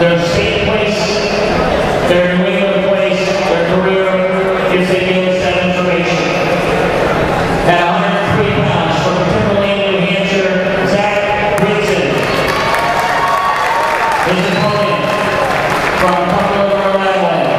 their state place, their New place, their career, is they give us And information. At 103 from Timberlane, New Hampshire, Zach Brinson. His opponent from Cumberland,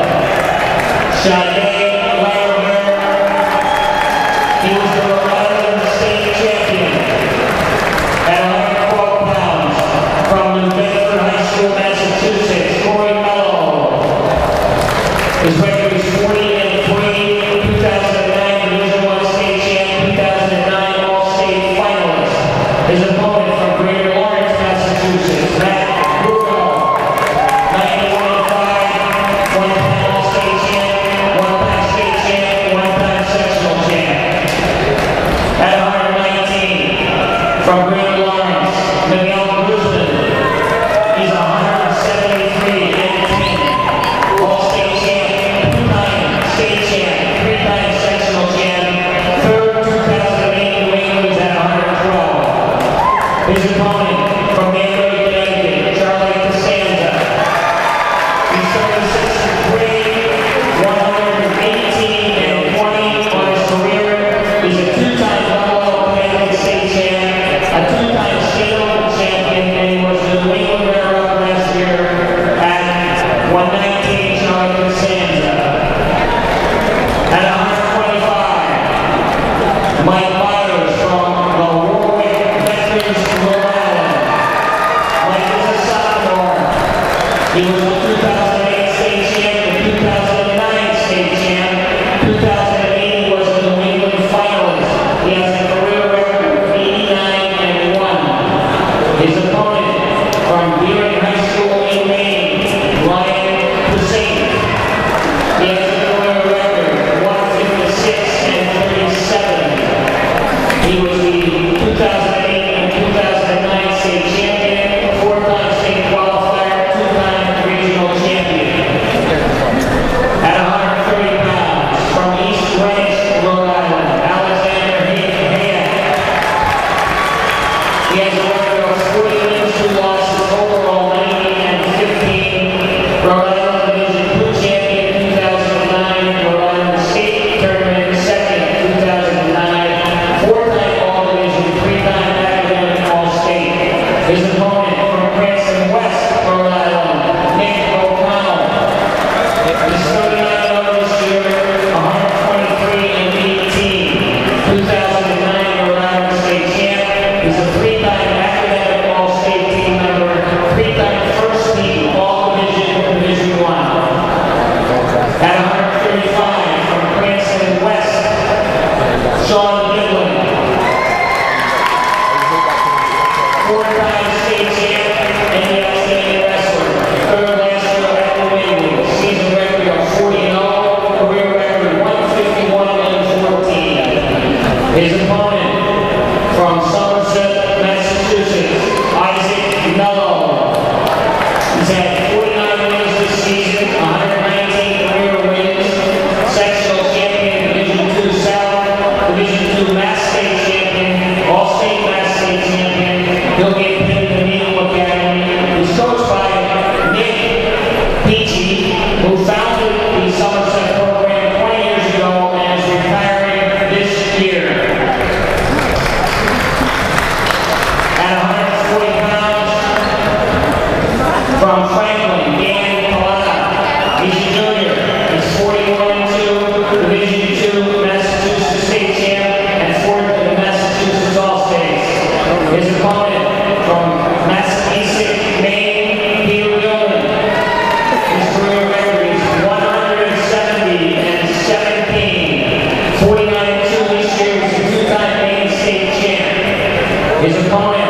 igreja, então é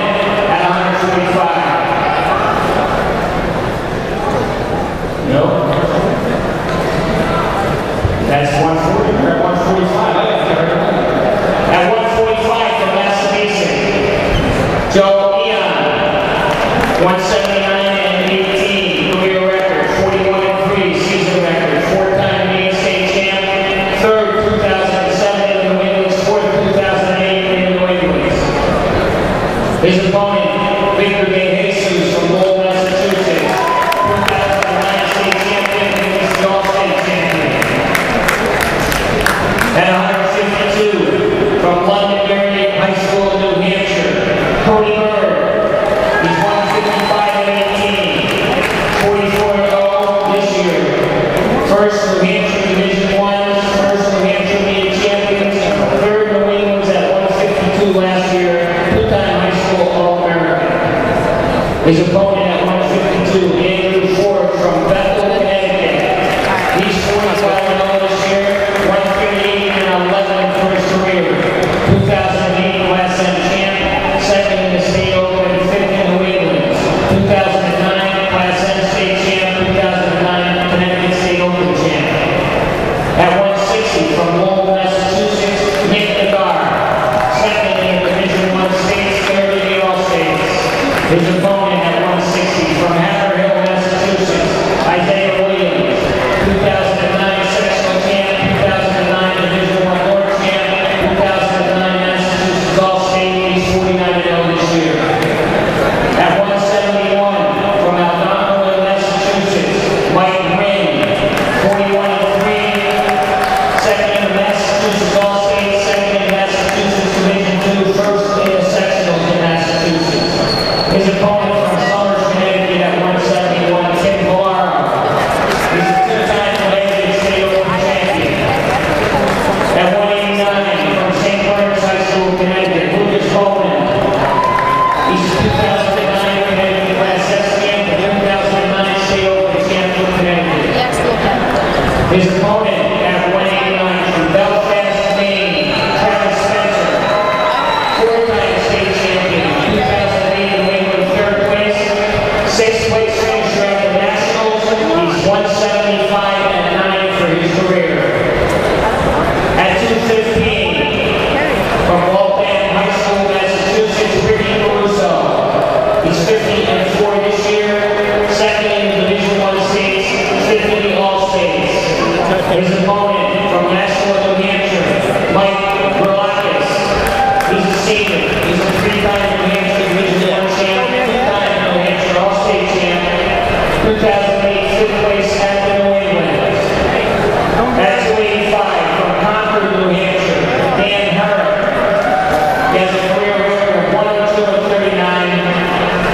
This opponent, Victor Gaines. His opponent at 152,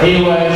He was